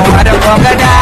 I don't wanna die.